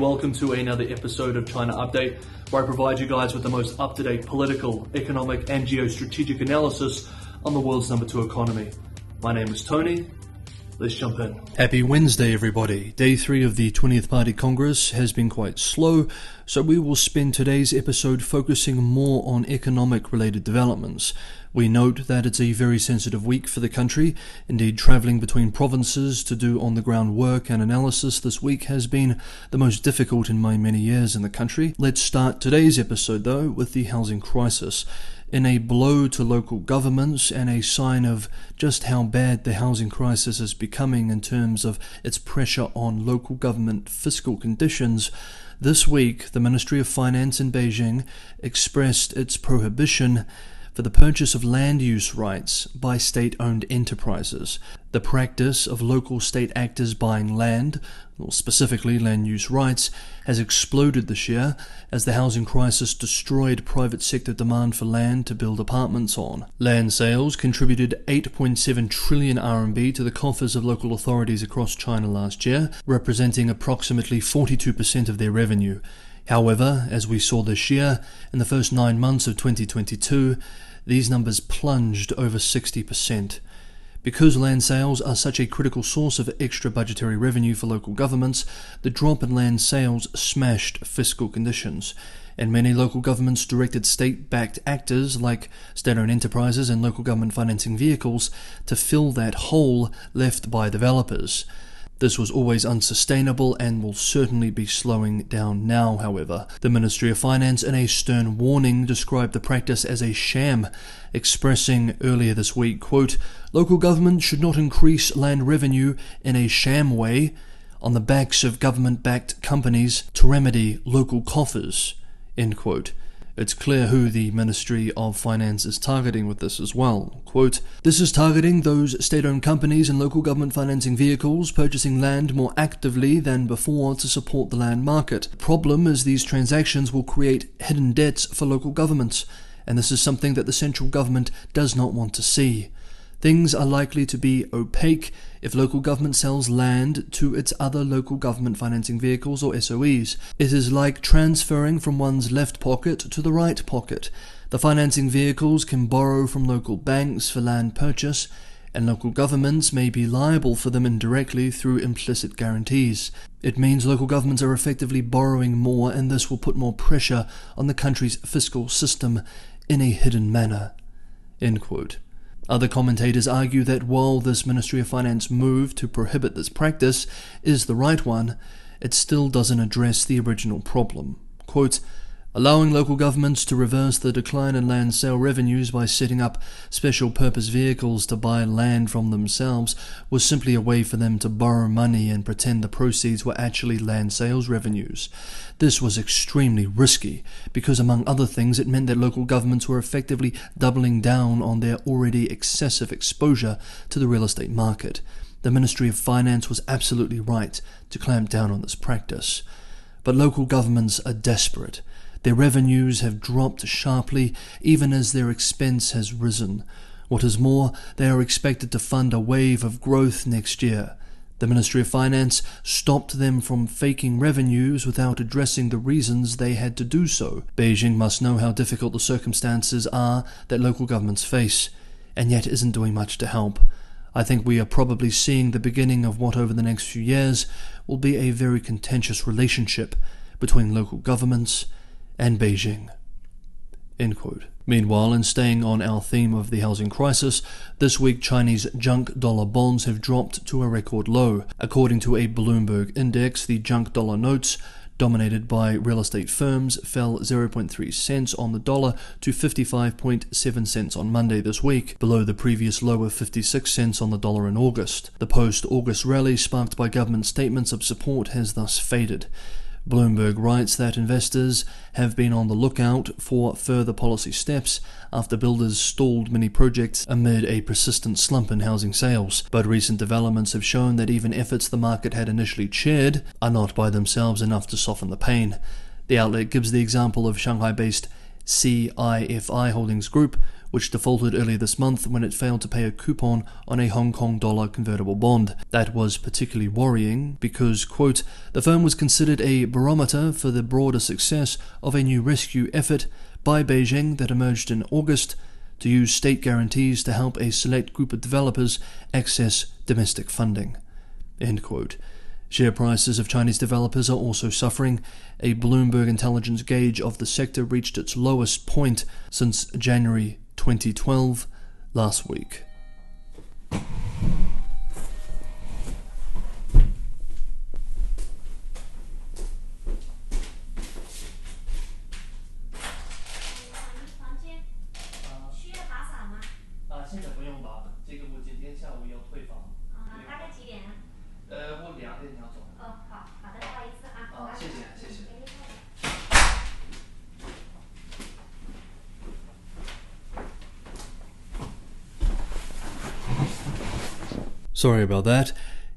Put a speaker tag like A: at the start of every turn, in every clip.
A: Welcome to another episode of China Update, where I provide you guys with the most up to date political, economic, and geostrategic analysis on the world's number two economy. My name is Tony. Let's jump in. Happy Wednesday, everybody. Day three of the 20th Party Congress has been quite slow, so we will spend today's episode focusing more on economic related developments. We note that it's a very sensitive week for the country. Indeed, travelling between provinces to do on the ground work and analysis this week has been the most difficult in my many years in the country. Let's start today's episode, though, with the housing crisis in a blow to local governments and a sign of just how bad the housing crisis is becoming in terms of its pressure on local government fiscal conditions. This week, the Ministry of Finance in Beijing expressed its prohibition for the purchase of land use rights by state owned enterprises. The practice of local state actors buying land, or specifically land use rights, has exploded this year as the housing crisis destroyed private sector demand for land to build apartments on. Land sales contributed 8.7 trillion RMB to the coffers of local authorities across China last year, representing approximately 42% of their revenue. However, as we saw this year, in the first nine months of 2022, these numbers plunged over 60%. Because land sales are such a critical source of extra budgetary revenue for local governments, the drop in land sales smashed fiscal conditions, and many local governments directed state backed actors like state owned enterprises and local government financing vehicles to fill that hole left by developers. This was always unsustainable and will certainly be slowing down now, however. The Ministry of Finance, in a stern warning, described the practice as a sham, expressing earlier this week, quote, Local government should not increase land revenue in a sham way on the backs of government backed companies to remedy local coffers. End quote. It's clear who the Ministry of Finance is targeting with this as well. Quote, This is targeting those state owned companies and local government financing vehicles purchasing land more actively than before to support the land market. The problem is these transactions will create hidden debts for local governments, and this is something that the central government does not want to see. Things are likely to be opaque if local government sells land to its other local government financing vehicles or SOEs. It is like transferring from one's left pocket to the right pocket. The financing vehicles can borrow from local banks for land purchase, and local governments may be liable for them indirectly through implicit guarantees. It means local governments are effectively borrowing more, and this will put more pressure on the country's fiscal system in a hidden manner. End quote. Other commentators argue that while this Ministry of Finance move to prohibit this practice is the right one, it still doesn't address the original problem. Quote, allowing local governments to reverse the decline in land sale revenues by setting up special purpose vehicles to buy land from themselves was simply a way for them to borrow money and pretend the proceeds were actually land sales revenues. This was extremely risky because, among other things, it meant that local governments were effectively doubling down on their already excessive exposure to the real estate market. The Ministry of Finance was absolutely right to clamp down on this practice. But local governments are desperate their revenues have dropped sharply, even as their expense has risen. What is more, they are expected to fund a wave of growth next year. The Ministry of Finance stopped them from faking revenues without addressing the reasons they had to do so. Beijing must know how difficult the circumstances are that local governments face, and yet isn't doing much to help. I think we are probably seeing the beginning of what over the next few years will be a very contentious relationship between local governments and Beijing. Meanwhile, in staying on our theme of the housing crisis, this week Chinese junk dollar bonds have dropped to a record low. According to a Bloomberg index, the junk dollar notes, dominated by real estate firms, fell 0.3 cents on the dollar to 55.7 cents on Monday this week, below the previous low of 56 cents on the dollar in August. The post August rally, sparked by government statements of support, has thus faded. Bloomberg writes that investors have been on the lookout for further policy steps after builders stalled many projects amid a persistent slump in housing sales. But recent developments have shown that even efforts the market had initially cheered are not by themselves enough to soften the pain. The outlet gives the example of Shanghai based CIFI Holdings Group, which defaulted earlier this month when it failed to pay a coupon on a Hong Kong dollar convertible bond. That was particularly worrying because, quote, the firm was considered a barometer for the broader success of a new rescue effort by Beijing that emerged in August to use state guarantees to help a select group of developers access domestic funding. End quote. Share prices of Chinese developers are also suffering. A Bloomberg intelligence gauge of the sector reached its lowest point since January 2012 last week. Sorry about that.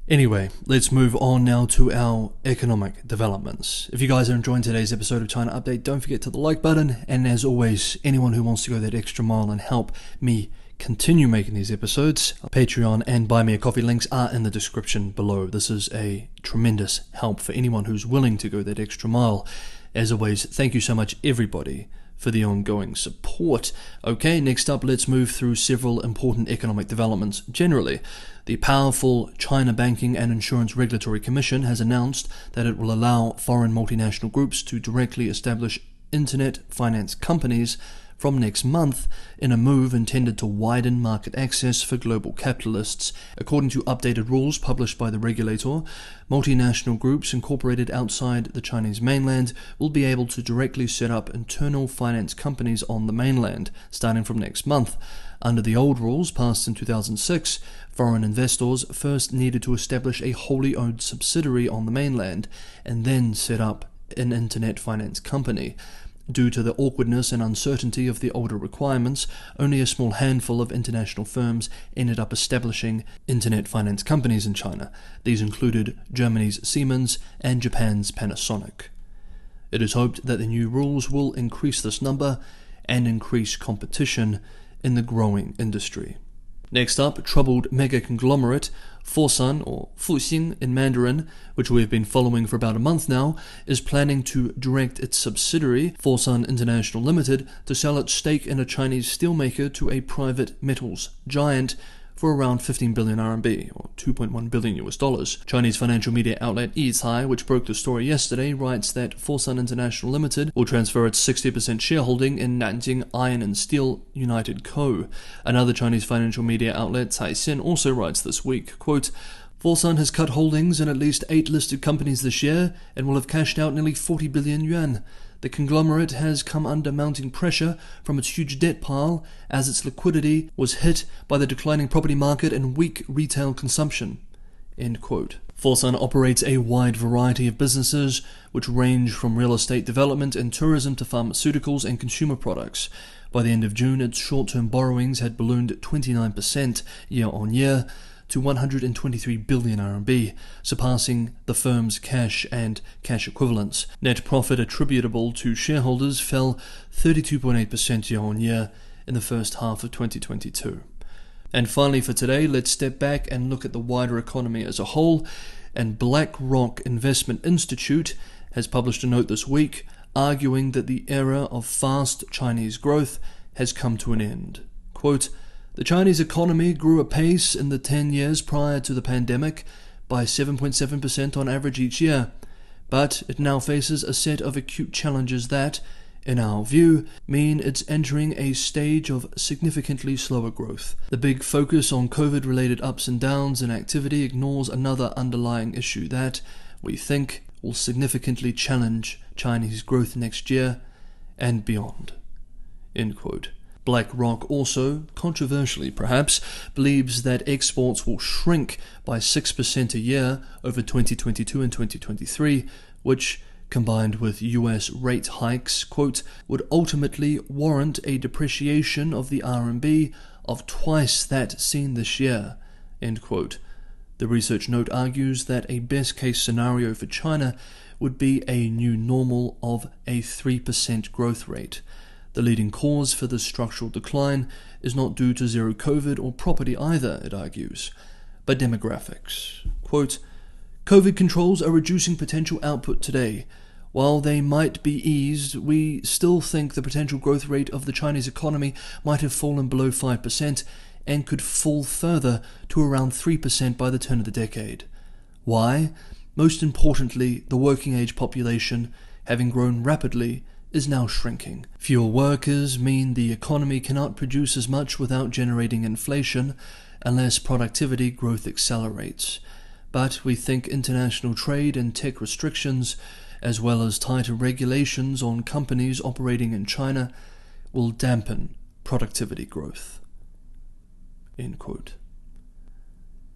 A: Anyway, let's move on now to our economic developments. If you guys are enjoying today's episode of China Update, don't forget to the like button. And as always, anyone who wants to go that extra mile and help me continue making these episodes, Patreon and Buy Me a Coffee links are in the description below. This is a tremendous help for anyone who's willing to go that extra mile. As always, thank you so much, everybody, for the ongoing support. Okay, next up, let's move through several important economic developments generally. The powerful China Banking and Insurance Regulatory Commission has announced that it will allow foreign multinational groups to directly establish internal finance companies from next month in a move intended to widen market access for global capitalists. According to updated rules published by the regulator, multinational groups incorporated outside the Chinese mainland will be able to directly set up internal finance companies on the mainland starting from next month. Under the old rules passed in 2006, foreign investors first needed to establish a wholly owned subsidiary on the mainland and then set up an internal finance company. Due to the awkwardness and uncertainty of the older requirements, only a small handful of international firms ended up establishing internal finance companies in China. These included Germany's Siemens and Japan's Panasonic. It is hoped that the new rules will increase this number and increase competition in the growing industry. Next up, troubled mega conglomerate Fosun, or Fuxing in Mandarin, which we have been following for about a month now, is planning to direct its subsidiary, Fosun International Limited, to sell its stake in a Chinese steelmaker to a private metals giant for around 15 billion RMB, or 2.1 billion US dollars. Chinese financial media outlet Yicai, which broke the story yesterday, writes that Fosun International Limited will transfer its 60% shareholding in Nanjing Iron and Steel United Co. Another Chinese financial media outlet, Caixin, also writes this week, quote, Fosun has cut holdings in at least eight listed companies this year and will have cashed out nearly 40 billion yuan. The conglomerate has come under mounting pressure from its huge debt pile as its liquidity was hit by the declining property market and weak retail consumption. Fosun operates a wide variety of businesses, which range from real estate development and tourism to pharmaceuticals and consumer products. By the end of June, its short term borrowings had ballooned 29% year on year to 123 billion RMB, surpassing the firm's cash and cash equivalents. Net profit attributable to shareholders fell 32.8% year on year in the first half of 2022. And finally, for today, let's step back and look at the wider economy as a whole. And BlackRock Investment Institute has published a note this week arguing that the era of fast Chinese growth has come to an end. Quote, the Chinese economy grew apace in the 10 years prior to the pandemic by 7.7% on average each year, but it now faces a set of acute challenges that, in our view, mean it's entering a stage of significantly slower growth. The big focus on COVID related ups and downs in activity ignores another underlying issue that, we think, will significantly challenge Chinese growth next year and beyond. End quote. BlackRock also, controversially perhaps, believes that exports will shrink by 6% a year over 2022 and 2023, which, combined with US rate hikes, quote, would ultimately warrant a depreciation of the RMB of twice that seen this year, end quote. The research note argues that a best case scenario for China would be a new normal of a 3% growth rate. The leading cause for this structural decline is not due to zero COVID or property either, it argues, but demographics. Quote, COVID controls are reducing potential output today. While they might be eased, we still think the potential growth rate of the Chinese economy might have fallen below 5% and could fall further to around 3% by the turn of the decade. Why? Most importantly, the working age population, having grown rapidly, is now shrinking. Fewer workers mean the economy cannot produce as much without generating inflation unless productivity growth accelerates but we think international trade and tech restrictions, as well as tighter regulations on companies operating in China, will dampen productivity growth. End quote.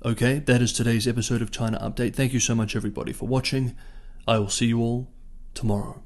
A: Okay, that is today's episode of China Update. Thank you so much, everybody, for watching. I will see you all tomorrow.